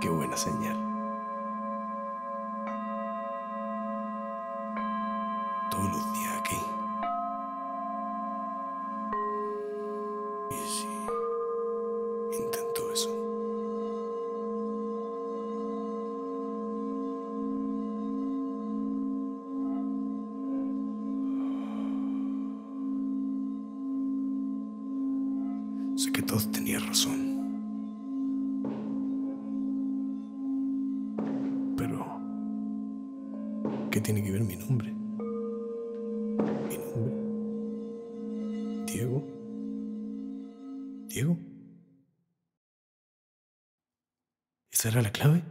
Qué buena señal. Todos los días aquí. ¿Y si intento eso? Sé que todos tenían razón. Tiene que ver mi nombre? ¿Mi nombre? ¿Diego? ¿Diego? ¿Esa era la clave?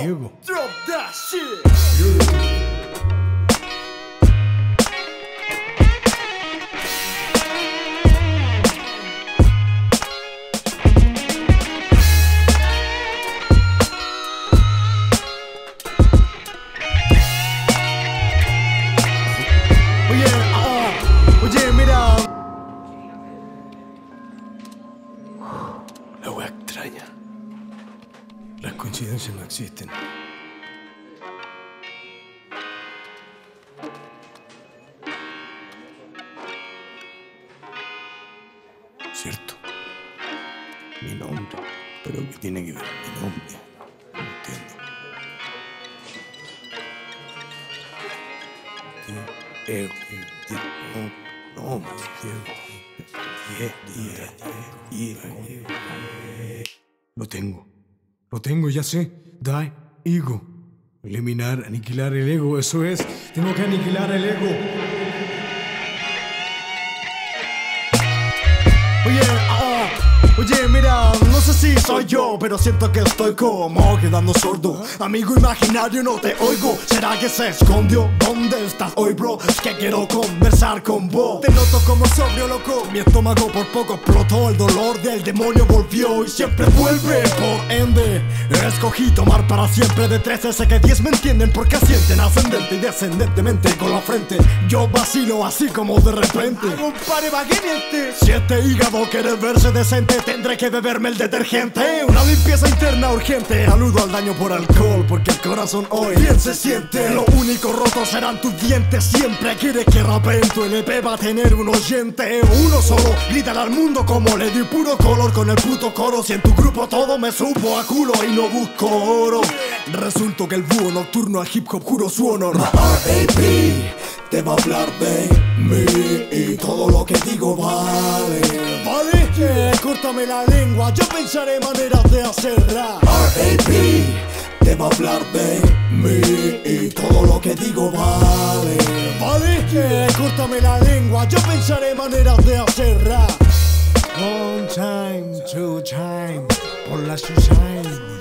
Diego. Drop, Diego. Coincidencias no existen. Cierto. Mi nombre. Pero ¿qué tiene que ver mi nombre? No entiendo. Diego, no, no. Lo tengo. Lo tengo, ya sé. Die, ego. Eliminar, aniquilar el ego, eso es. Tengo que aniquilar el ego. Soy yo, pero siento que estoy como quedando sordo. Amigo imaginario, no te oigo. ¿Será que se escondió? ¿Dónde estás hoy, bro? Es que quiero conversar con vos. Te noto como sobrio, loco. Mi estómago por poco explotó. El dolor del demonio volvió y siempre vuelve. Por ende, escogí tomar para siempre de 13. Sé que 10 me entienden porque asienten ascendente y descendentemente con la frente. Yo vacilo así como de repente. Compare baguette. Si este hígado quiere verse decente, tendré que beberme el detergente. Una limpieza interna urgente. Aludo al daño por alcohol, porque el corazón hoy bien se siente. Lo único roto serán tus dientes. Siempre quiere que rapeen tu LP va a tener un oyente. Uno solo, gritan al mundo como le di puro color con el puto coro. Si en tu grupo todo me supo a culo y no busco oro. Resulto que el búho nocturno al hip hop juro su honor. Te va a hablar de mí y todo lo que digo vale. Yeah, córtame la lengua, yo pensaré maneras de hacer rap. Te va a hablar de mí y todo lo que digo vale. ¿Vale? Córtame la lengua, yo pensaré maneras de hacer rap. One time, two time, por la shine.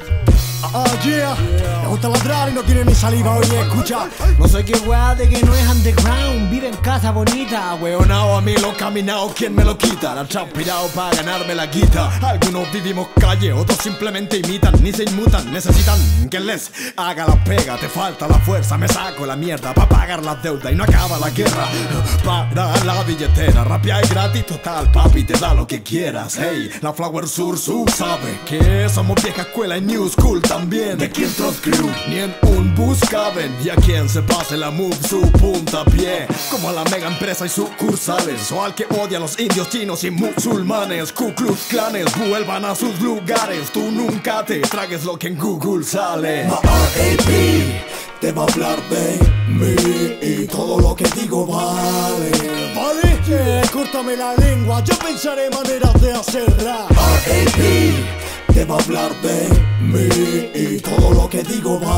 Ah, yeah. Me gusta ladrar y no tiene ni saliva, oye, escucha. No sé qué weá de que no es underground, vive en casa bonita. Weonao a mí lo caminado, ¿quién me lo quita? La pirado para ganarme la guita. Algunos vivimos calle, otros simplemente imitan, ni se inmutan. Necesitan que les haga la pega, te falta la fuerza. Me saco la mierda para pagar la deuda y no acaba la guerra. Para la billetera, rapia y gratis, total, papi, te da lo que quieras. Hey, la Flower Sur Sur sabe que somos vieja escuela y New School también. De King Trot Crew, ni en un bus caben. Y a quien se pase la move su punta pie. Como a la mega empresa y sucursales. O al que odia a los indios, chinos y musulmanes. Ku Klux Klanes vuelvan a sus lugares. Tú nunca te tragues lo que en Google sale. R.A.P. te va a hablar de mí y todo lo que digo vale. ¿Vale? Yeah, córtame la lengua, yo pensaré maneras de hacer rap. R.A.P. te va a hablar de mí lo